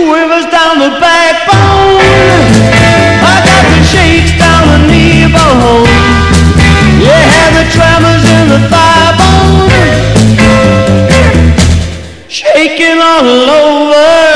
Quivers down the backbone. I got the shakes down the knee bone. Yeah, the tremors in the thigh bone. Shaking all over.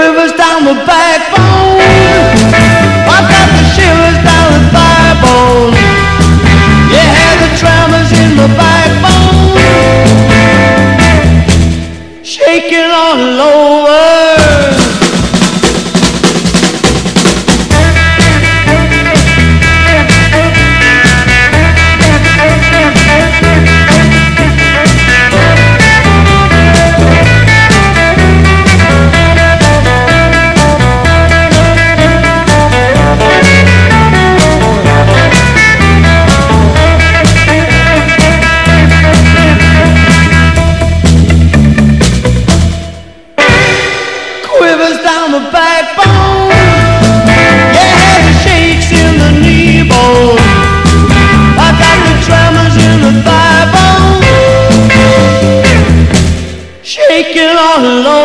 rivers down the backbone. I've got the shivers down the thigh bone. Yeah, the tremors in the backbone. Shaking all alone. Over.